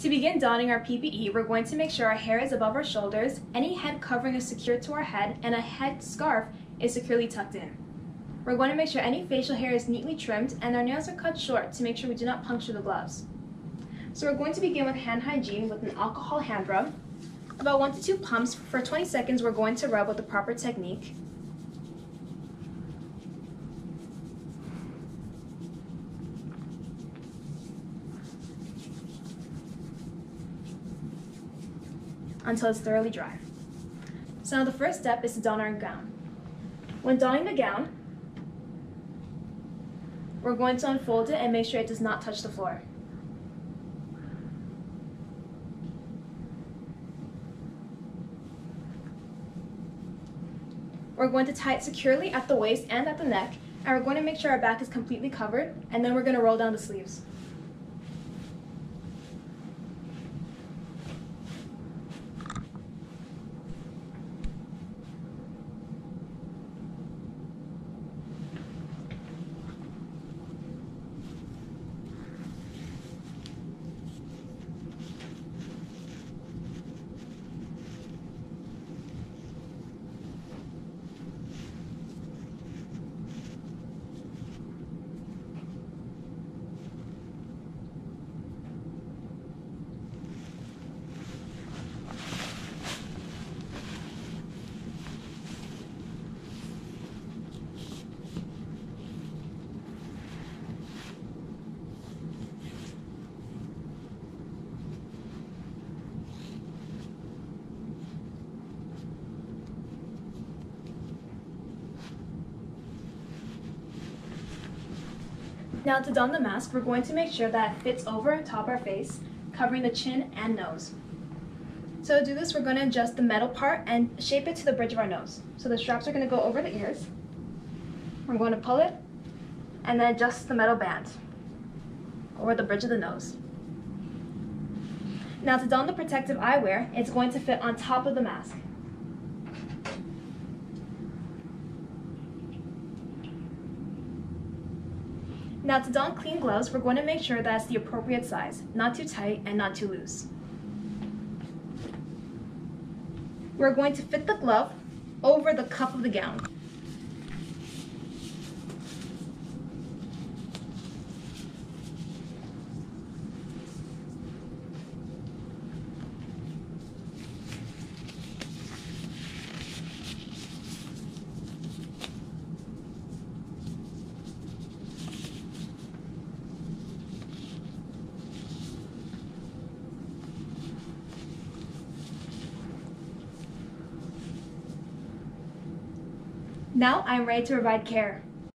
To begin donning our PPE, we're going to make sure our hair is above our shoulders, any head covering is secured to our head, and a head scarf is securely tucked in. We're going to make sure any facial hair is neatly trimmed and our nails are cut short to make sure we do not puncture the gloves. So we're going to begin with hand hygiene with an alcohol hand rub. About one to two pumps for 20 seconds we're going to rub with the proper technique. Until it's thoroughly dry. So now the first step is to don our gown. When donning the gown, we're going to unfold it and make sure it does not touch the floor. We're going to tie it securely at the waist and at the neck, and we're going to make sure our back is completely covered, and then we're going to roll down the sleeves. Now to don the mask, we're going to make sure that it fits over top our face, covering the chin and nose. So to do this, we're going to adjust the metal part and shape it to the bridge of our nose. So the straps are going to go over the ears. We're going to pull it and then adjust the metal band over the bridge of the nose. Now to don the protective eyewear, it's going to fit on top of the mask. Now to don clean gloves, we're going to make sure that's the appropriate size, not too tight and not too loose. We're going to fit the glove over the cuff of the gown. Now I'm ready to provide care.